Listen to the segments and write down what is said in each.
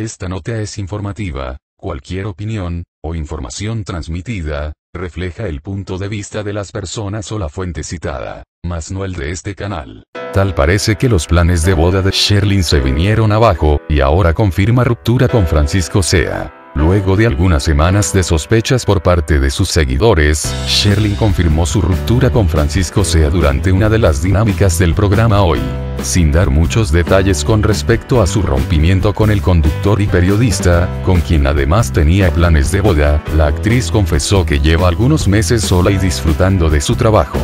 Esta nota es informativa, cualquier opinión, o información transmitida, refleja el punto de vista de las personas o la fuente citada, mas no el de este canal. Tal parece que los planes de boda de Sherlyn se vinieron abajo, y ahora confirma ruptura con Francisco Sea. Luego de algunas semanas de sospechas por parte de sus seguidores, Sherlyn confirmó su ruptura con Francisco Sea durante una de las dinámicas del programa hoy. Sin dar muchos detalles con respecto a su rompimiento con el conductor y periodista, con quien además tenía planes de boda, la actriz confesó que lleva algunos meses sola y disfrutando de su trabajo.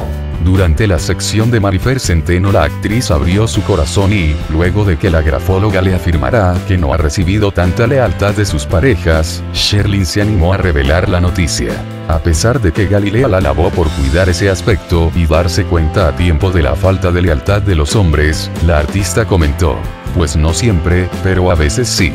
Durante la sección de Marifer Centeno la actriz abrió su corazón y, luego de que la grafóloga le afirmará que no ha recibido tanta lealtad de sus parejas, Sherlyn se animó a revelar la noticia. A pesar de que Galilea la alabó por cuidar ese aspecto y darse cuenta a tiempo de la falta de lealtad de los hombres, la artista comentó, pues no siempre, pero a veces sí.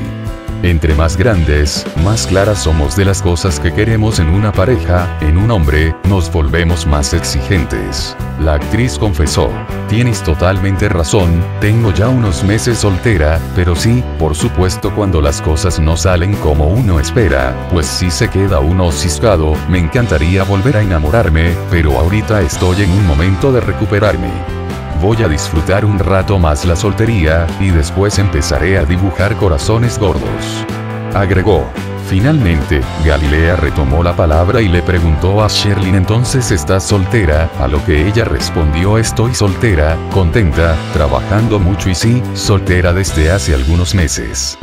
Entre más grandes, más claras somos de las cosas que queremos en una pareja, en un hombre, nos volvemos más exigentes. La actriz confesó, tienes totalmente razón, tengo ya unos meses soltera, pero sí, por supuesto cuando las cosas no salen como uno espera, pues si se queda uno ciscado, me encantaría volver a enamorarme, pero ahorita estoy en un momento de recuperarme voy a disfrutar un rato más la soltería, y después empezaré a dibujar corazones gordos. Agregó. Finalmente, Galilea retomó la palabra y le preguntó a Sherlyn entonces estás soltera, a lo que ella respondió estoy soltera, contenta, trabajando mucho y sí, soltera desde hace algunos meses.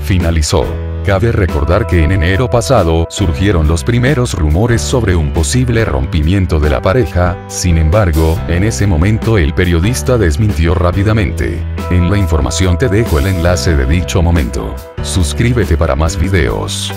Finalizó. Cabe recordar que en enero pasado surgieron los primeros rumores sobre un posible rompimiento de la pareja, sin embargo, en ese momento el periodista desmintió rápidamente. En la información te dejo el enlace de dicho momento. Suscríbete para más videos.